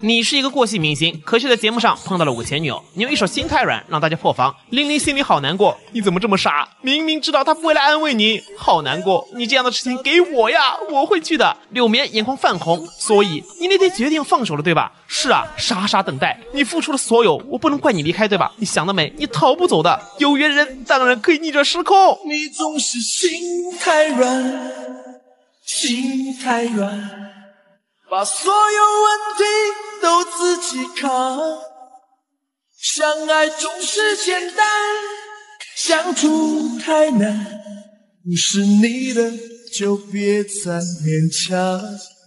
你是一个过气明星，可惜在节目上碰到了我前女友，你用一手心太软让大家破防，玲玲心里好难过。你怎么这么傻？明明知道他不会来安慰你，好难过。你这样的事情给我呀，我会去的。柳绵眼眶泛红，所以你那天决定放手了，对吧？是啊，傻傻等待，你付出了所有，我不能怪你离开，对吧？你想得美，你逃不走的。有缘人当然可以逆转时空。你总是心太软，心太软。把所有问题都自己扛，相爱总是简单，相处太难，不是你的就别再勉强。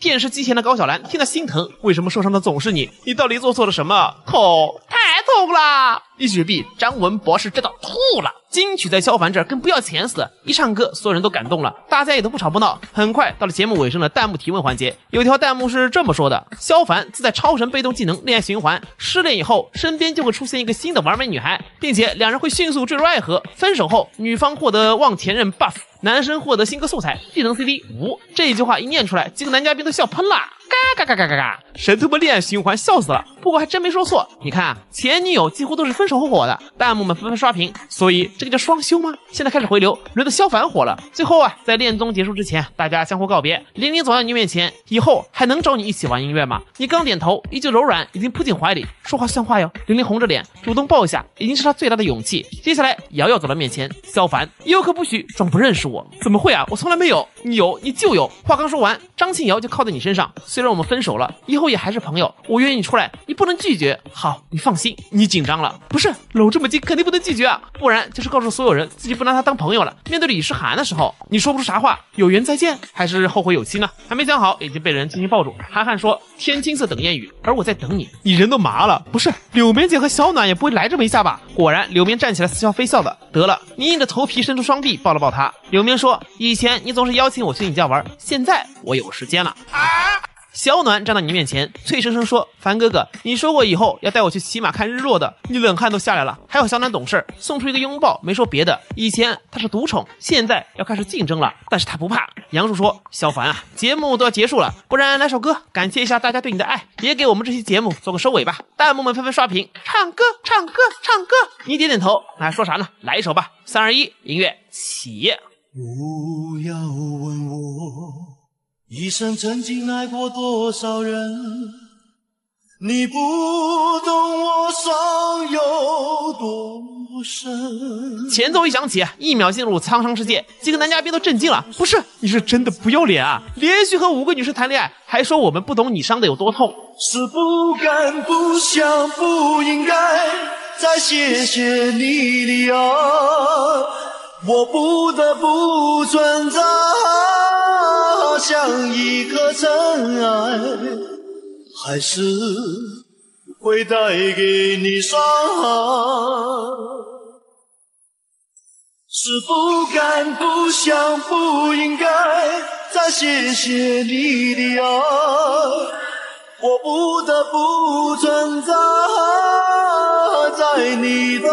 电视机前的高小兰听得心疼，为什么受伤的总是你？你到底做错了什么？痛，太痛了！一举臂，张文博士真的吐了。金曲在萧凡这儿跟不要钱似的，一唱歌，所有人都感动了，大家也都不吵不闹。很快到了节目尾声的弹幕提问环节，有条弹幕是这么说的：萧凡自带超神被动技能恋爱循环，失恋以后身边就会出现一个新的完美女孩，并且两人会迅速坠入爱河。分手后，女方获得忘前任 buff，男生获得新歌素材，技能 CD 五。这一句话一念出来，几个男嘉宾都笑喷了。嘎嘎嘎嘎嘎嘎！神他妈恋爱循环，笑死了。不过还真没说错，你看啊，前女友几乎都是分手后火的，弹幕们纷纷刷屏，所以这个叫双休吗？现在开始回流，轮到萧凡火了。最后啊，在恋综结束之前，大家相互告别。玲玲走到你面前，以后还能找你一起玩音乐吗？你刚点头，依旧柔软，已经扑进怀里，说话算话哟。玲玲红着脸，主动抱一下，已经是她最大的勇气。接下来，瑶瑶走到面前，萧凡，以后可不许装不认识我。怎么会啊？我从来没有。你有，你就有。话刚说完，张庆瑶就靠在你身上。虽虽然我们分手了，以后也还是朋友。我约你出来，你不能拒绝。好，你放心。你紧张了？不是，搂这么近，肯定不能拒绝啊，不然就是告诉所有人自己不拿他当朋友了。面对李诗涵的时候，你说不出啥话。有缘再见，还是后会有期呢？还没想好，已经被人轻轻抱住。韩寒说：“天青色等烟雨，而我在等你。”你人都麻了。不是，柳绵姐和小暖也不会来这么一下吧？果然，柳绵站起来似笑非笑的。得了，你硬着头皮伸出双臂抱了抱他。柳绵说：“以前你总是邀请我去你家玩，现在我有时间了。”小暖站到你面前，脆生生说：“凡哥哥，你说过以后要带我去骑马看日落的，你冷汗都下来了。”还有小暖懂事，送出一个拥抱，没说别的。以前他是独宠，现在要开始竞争了，但是他不怕。杨树说：“小凡啊，节目都要结束了，不然来首歌，感谢一下大家对你的爱，也给我们这期节目做个收尾吧。”弹幕们纷纷刷屏，唱歌，唱歌，唱歌。你点点头，那还说啥呢？来一首吧，三二一，音乐起。不要。一生曾经爱过多少人？你不懂我伤有多深。前奏一响起，一秒进入沧桑世界，几个男嘉宾都震惊了。不是，你是真的不要脸啊！连续和五个女士谈恋爱，还说我们不懂你伤的有多痛。是不敢、不想、不应该再谢谢你的爱，我不得不存在。像一颗尘埃，还是会带给你伤害。是不敢、不想、不应该再谢谢你的爱，我不得不存在在你的。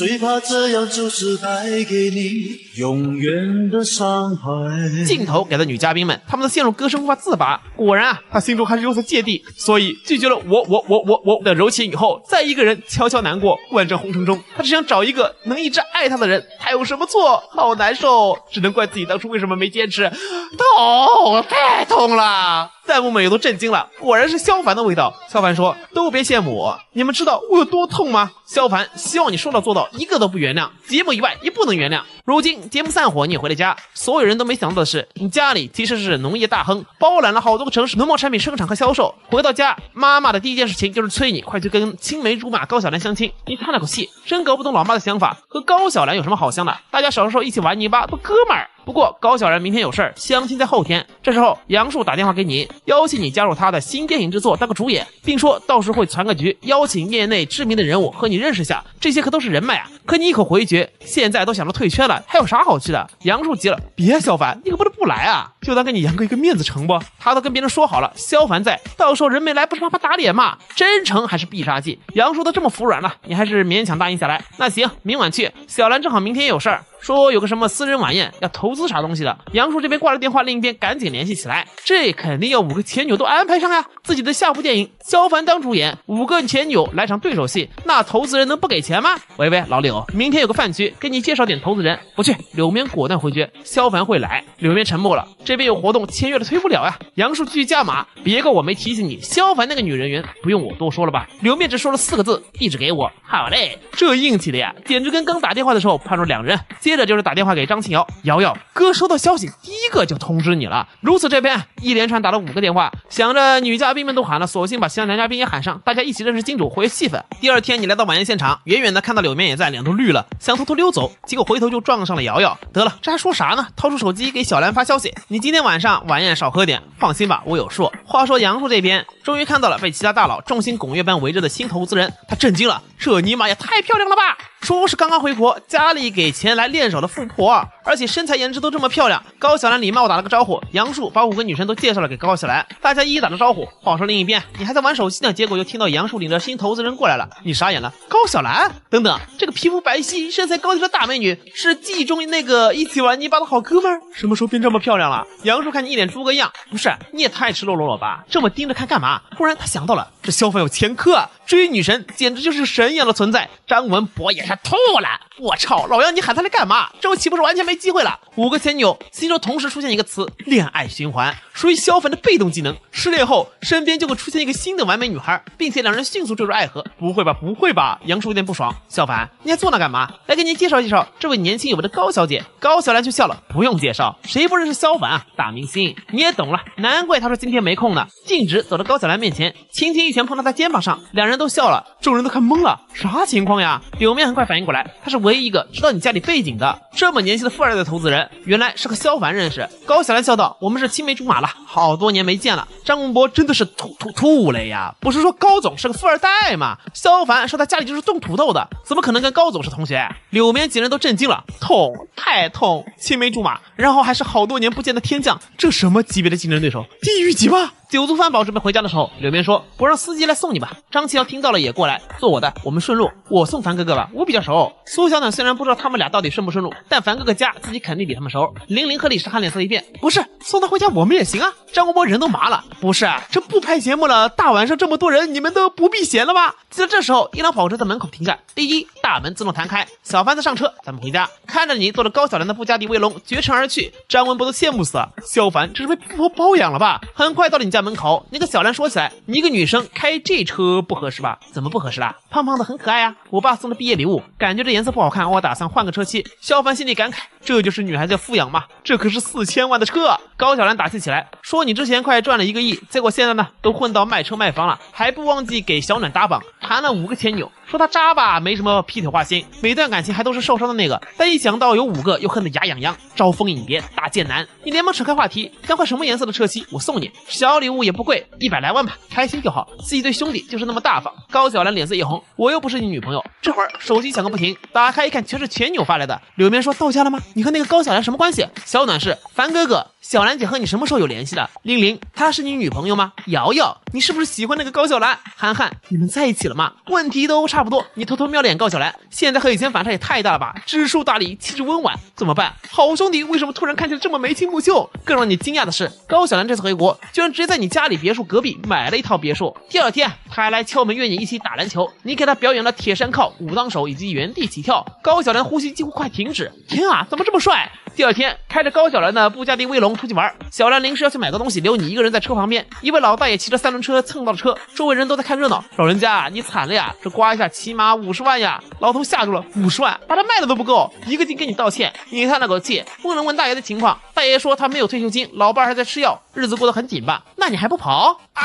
最怕这样就是带给你永远的伤害。镜头给了女嘉宾们，她们都陷入歌声无法自拔。果然啊，她心中还是有所芥蒂，所以拒绝了我我我我我的柔情以后，再一个人悄悄难过。万丈红尘中，她只想找一个能一直爱她的人。她有什么错？好难受，只能怪自己当初为什么没坚持。痛，太痛了。弹幕们也都震惊了，果然是萧凡的味道。萧凡说：“都别羡慕我，你们知道我有多痛吗？”萧凡希望你说到做到，一个都不原谅。节目以外也不能原谅。如今节目散伙，你也回了家，所有人都没想到的是，你家里其实是农业大亨，包揽了好多个城市农贸产品生产和销售。回到家，妈妈的第一件事情就是催你快去跟青梅竹马高小兰相亲。你叹了口气，真搞不懂老妈的想法。和高小兰有什么好相的？大家小时候一起玩泥巴，都哥们儿。不过高小然明天有事儿，相亲在后天。这时候杨树打电话给你，邀请你加入他的新电影制作当个主演，并说到时会传个局，邀请业内知名的人物和你认识下。这些可都是人脉啊！可你一口回绝，现在都想着退圈了，还有啥好去的？杨树急了，别小凡，你可不能不来啊！就当给你杨哥一个面子成不？他都跟别人说好了，萧凡在，到时候人没来，不是怕他打脸吗？真诚还是必杀技？杨叔都这么服软了，你还是勉强答应下来。那行，明晚去。小兰正好明天有事儿。说有个什么私人晚宴要投资啥东西的，杨叔这边挂了电话，另一边赶紧联系起来，这肯定要五个前女友都安排上呀。自己的下部电影，萧凡当主演，五个前女友来场对手戏，那投资人能不给钱吗？喂喂，老柳，明天有个饭局，给你介绍点投资人，不去。柳面果断回绝，萧凡会来。柳面沉默了，这边有活动，签约了推不了呀。杨叔继续加码，别怪我没提醒你，萧凡那个女人缘不用我多说了吧？柳面只说了四个字，地址给我。好嘞，这硬气的呀，简直跟刚打电话的时候判若两人。接接着就是打电话给张庆瑶，瑶瑶哥收到消息，第一个就通知你了。如此这边一连串打了五个电话，想着女嘉宾们都喊了，索性把其他男嘉宾也喊上，大家一起认识金主，活跃气氛。第二天你来到晚宴现场，远远的看到柳面也在，脸都绿了，想偷偷溜走，结果回头就撞上了瑶瑶。得了，这还说啥呢？掏出手机给小兰发消息，你今天晚上晚宴少喝点，放心吧，我有数。话说杨树这边终于看到了被其他大佬众星拱月般围着的新投资人，他震惊了，这尼玛也太漂亮了吧！说是刚刚回国，家里给钱来练手的富婆，而且身材颜值都这么漂亮。高小兰礼貌打了个招呼，杨树把五个女生都介绍了给高小兰，大家一一打了招呼。话说另一边，你还在玩手机呢，结果又听到杨树领着新投资人过来了，你傻眼了。高小兰，等等，这个皮肤白皙、身材高挑的大美女，是记忆中那个一起玩泥巴的好哥们？什么时候变这么漂亮了？杨树看你一脸猪哥样，不是你也太赤裸裸了吧？这么盯着看干嘛？忽然他想到了，萧凡有前科啊，追女神简直就是神一样的存在。张文博也是吐了。我操，老杨，你喊他来干嘛？这岂不是完全没机会了？五个前女友心中同时出现一个词：恋爱循环，属于萧凡的被动技能。失恋后，身边就会出现一个新的完美女孩，并且两人迅速坠入爱河。不会吧，不会吧？杨叔有点不爽。萧凡，你还坐那干嘛？来给你介绍介绍这位年轻有为的高小姐。高小兰却笑了，不用介绍，谁不认识萧凡啊？大明星，你也懂了。难怪他说今天没空呢。径直走到高小兰面前，轻轻一拳碰到他肩膀上，两人都笑了，众人都看懵了，啥情况呀？柳面很快反应过来，他是唯一一个知道你家里背景的。这么年轻的富二代投资人，原来是和萧凡认识。高小兰笑道：“我们是青梅竹马了，好多年没见了。”张文博真的是吐吐吐了呀！不是说高总是个富二代吗？萧凡说他家里就是种土豆的，怎么可能跟高总是同学？柳面几人都震惊了，痛，太痛！青梅竹马，然后还是好多年不见的天降，这什么级别的竞争对手？地狱级吗？酒足饭饱准备回家的时候，柳面说：“我让司机来送你吧。”张琪瑶听到了也过来，坐我的，我们顺路，我送凡哥哥吧，我比较熟。苏小暖虽然不知道他们俩到底顺不顺路，但凡哥哥家自己肯定比他们熟。玲玲和李氏看脸色一变，不是送他回家我们也行啊。张国博人都麻了，不是啊这不拍节目了，大晚上这么多人，你们都不避嫌了吗？就在这时候，一辆跑车在门口停下，滴滴，大门自动弹开，小凡子上车，咱们回家。看着你坐着高小兰的布加迪威龙绝尘而去，张文博都羡慕死了。萧凡这是被富婆包养了吧？很快到了你家门口，那个小兰说起来，你一个女生开这车不合适吧？怎么不合适啦？胖胖的很可爱啊，我爸送的毕业礼物，感觉这颜色不好看，我打算换个车漆。萧凡心里感慨，这就是女孩子的富养嘛，这可是四千万的车。高小兰打气起来，说你之前快赚了一个亿，结果现在呢都混到卖车卖房了，还不忘记给小暖搭榜，谈了五个前女友。说他渣吧，没什么劈腿花心，每段感情还都是受伤的那个。但一想到有五个，又恨得牙痒痒，招蜂引蝶，大贱男。你连忙扯开话题，想换什么颜色的车漆，我送你。小礼物也不贵，一百来万吧，开心就好。自己对兄弟就是那么大方。高小兰脸色一红，我又不是你女朋友。这会儿手机响个不停，打开一看，全是前女友发来的。柳面说到家了吗？你和那个高小兰什么关系？小暖是凡哥哥，小兰姐和你什么时候有联系的？玲玲，她是你女朋友吗？瑶瑶，你是不是喜欢那个高小兰？涵涵，你们在一起了吗？问题都差不多，你偷偷瞄了眼高小兰，现在和以前反差也太大了吧？知书达理，气质温婉，怎么办？好兄弟为什么突然看起来这么眉清目秀？更让你惊讶的是，高小兰这次回国，居然直接在你家里别墅隔壁买了一套别墅。第二天，他还来敲门约你一起打篮球，你给他表演了铁山靠、武当手以及原地起跳，高小兰呼吸几乎快停止。天啊，怎么这么帅？第二天，开着高小兰的布加迪威龙出去玩，小兰临时要去买个东西，留你一个人在车旁边。一位老大爷骑着三轮车蹭到了车，周围人都在看热闹。老人家，你惨了呀，这刮一下起码五十万呀！老头吓住了，五十万，把他卖了都不够，一个劲跟你道歉。你叹了口气，问了问大爷的情况，大爷说他没有退休金，老伴还在吃药，日子过得很紧吧？那你还不跑？啊！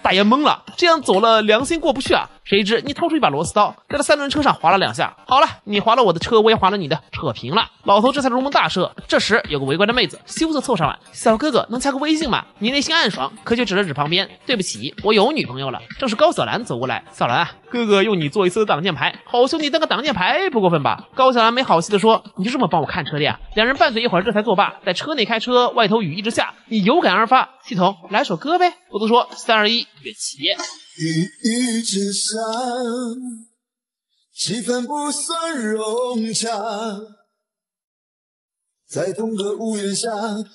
大爷懵了，这样走了良心过不去啊！谁知你掏出一把螺丝刀，在他三轮车上划了两下。好了，你划了我的车，我也划了你的，扯平了。老头这才如蒙大赦。这时有个围观的妹子羞涩凑上来：“小哥哥，能加个微信吗？”你内心暗爽，可却指了指旁边：“对不起，我有女朋友了。”正是高小兰走过来：“小兰啊，哥哥用你做一次挡箭牌，好兄弟当个挡箭牌不过分吧？”高小兰没好气的说：“你就这么帮我看车的呀？”两人拌嘴一会儿，这才作罢。在车内开车，外头雨一直下，你有感而发：“系统来首歌呗。”不多说，三二一，乐起。雨雨之下，气氛不算融洽。在同个屋檐下，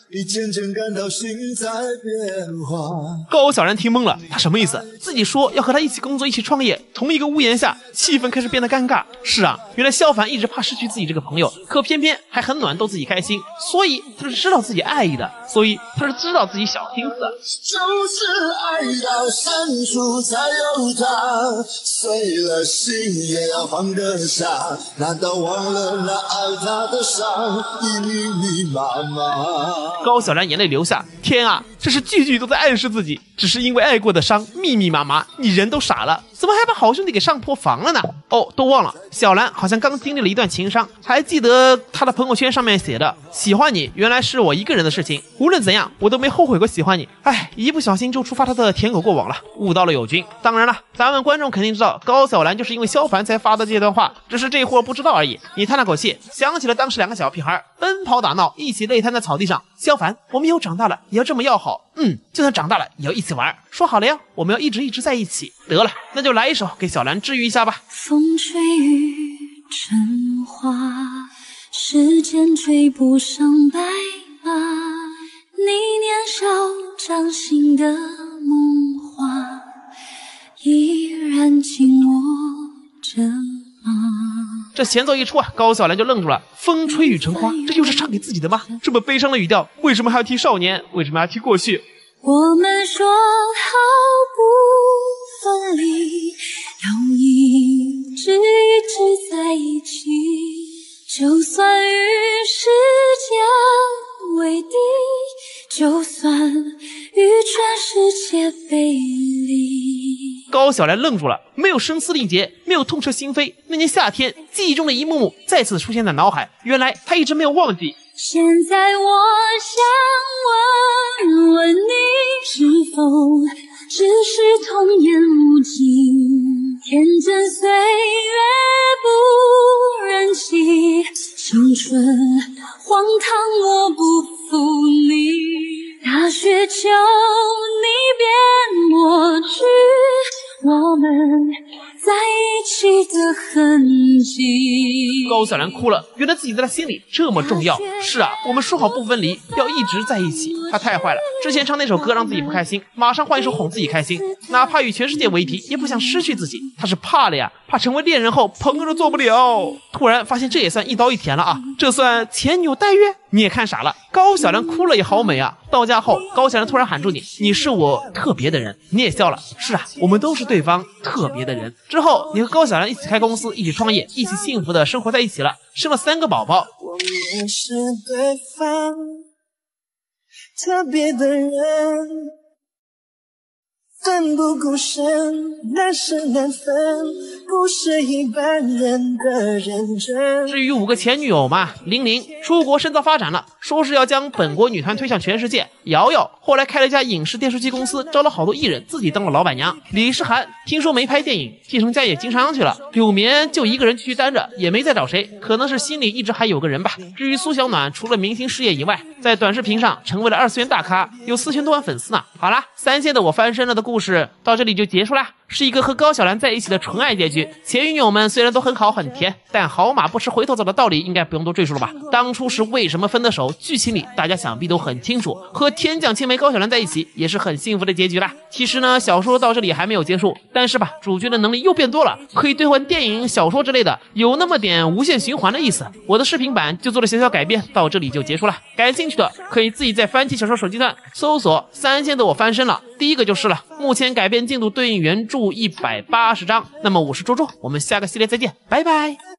你渐渐感到心在变化。高小然听懵了，他什么意思？自己说要和他一起工作，一起创业，同一个屋檐下，气氛开始变得尴尬。是啊，原来萧凡一直怕失去自己这个朋友，可偏偏还很暖逗自己开心，所以他是知道自己爱意的，所以他是知道自己小心思。就是爱到深处才有他，碎了心也要放得下。难道忘了那爱他的伤？密高小兰眼泪流下，天啊，这是句句都在暗示自己，只是因为爱过的伤密密麻麻，你人都傻了，怎么还把好兄弟给上破防了呢？哦，都忘了，小兰好像刚经历了一段情伤，还记得她的朋友圈上面写的，喜欢你原来是我一个人的事情，无论怎样我都没后悔过喜欢你。哎，一不小心就触发她的舔狗过往了，误到了友军。当然了，咱们观众肯定知道，高小兰就是因为萧凡才发的这段话，只是这货不知道而已。你叹了口气，想起了当时两个小屁孩奔跑打闹，一起累瘫在草地上。萧凡，我们以后长大了也要这么要好。嗯，就算长大了也要一起玩。说好了呀，我们要一直一直在一起。得了，那就来一首给小兰治愈一下吧。风吹雨成花，时间追不上白马。你年少掌心的梦话，依然紧握？这前奏一出啊，高晓兰就愣住了。风吹雨成花，这就是唱给自己的吗？这么悲伤的语调，为什么还要提少年？为什么还要提过去？我们说好不分离，要一直一直在一起，就算与时间为敌，就算与全世界背离。高晓兰愣住了，没有声嘶力竭，没有痛彻心扉。那年夏天，记忆中的一幕幕再次出现在脑海。原来他一直没有忘记。现在我想问问你，是否只是童言无忌？天真岁月不忍欺，青春荒唐我不负你。大雪求的痕迹。高小兰哭了，原来自己在他心里这么重要。是啊，我们说好不分离，要一直在一起。他太坏了，之前唱那首歌让自己不开心，马上换一首哄自己开心，哪怕与全世界为敌，也不想失去自己。他是怕了呀，怕成为恋人后朋友都做不了。突然发现这也算一刀一甜了啊，这算前女友待遇？你也看傻了，高小兰哭了也好美啊。到家后，高小兰突然喊住你，你是我特别的人，你也笑了。是啊，我们都是对方特别的人。之后，你和高小兰一起开公司，一起创业，一起幸福的生活在一起了，生了三个宝宝。我们是对方特别的人，奋不顾身，难舍难分，不是一般人的认真。至于五个前女友嘛，玲玲出国深造发展了，说是要将本国女团推向全世界。瑶瑶后来开了一家影视电视剧公司，招了好多艺人，自己当了老板娘。李诗涵听说没拍电影，继承家业经商去了。柳棉就一个人继续单着，也没再找谁，可能是心里一直还有个人吧。至于苏小暖，除了明星事业以外，在短视频上成为了二次元大咖，有四千多万粉丝呢。好啦，三线的我翻身了的故事到这里就结束啦。是一个和高晓兰在一起的纯爱结局。前女友们虽然都很好很甜，但好马不吃回头草的道理应该不用多赘述了吧？当初是为什么分的手？剧情里大家想必都很清楚。和天降青梅高晓兰在一起也是很幸福的结局啦。其实呢，小说到这里还没有结束，但是吧，主角的能力又变多了，可以兑换电影、小说之类的，有那么点无限循环的意思。我的视频版就做了小小改变，到这里就结束了。感兴趣的可以自己在番茄小说手机端搜索“三仙的我翻身了”，第一个就是了。目前改编进度对应原著一百八十章。那么我是周周，我们下个系列再见，拜拜。